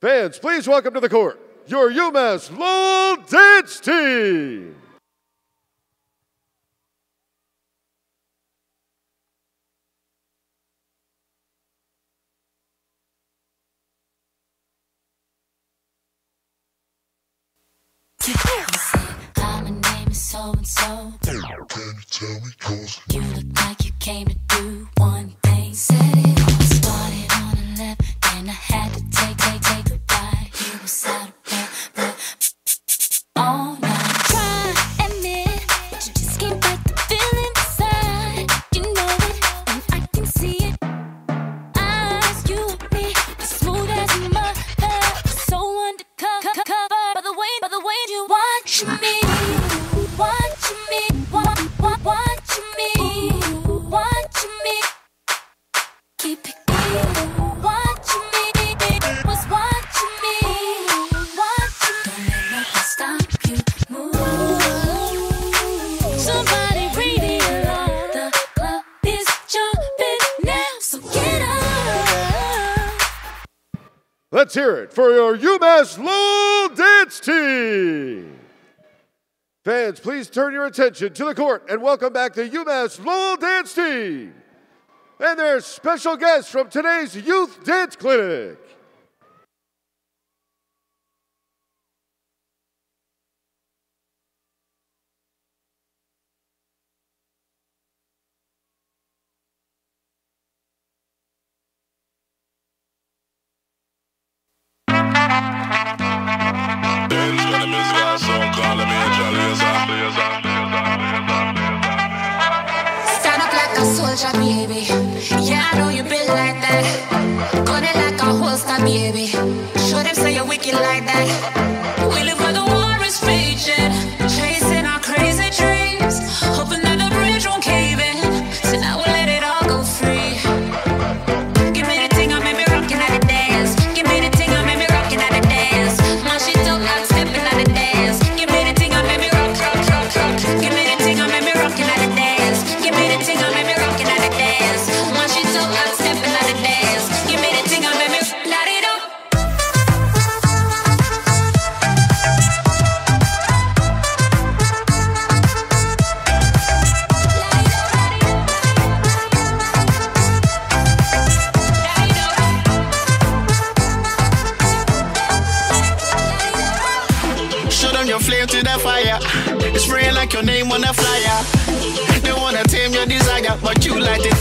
Fans, please welcome to the court your UMass Lowell Dance Team. So and so, you look like you came to do one thing. Let's hear it for your UMass Lowell dance team. Fans, please turn your attention to the court and welcome back the UMass Lowell dance team and their special guests from today's Youth Dance Clinic. like a soldier, baby. Yeah, I know you been like that. Gun it like a holster, baby. Show them say you're wicked like that. Show them your flame to the fire. It's spraying like your name on a flyer. They wanna tame your desire, but you light it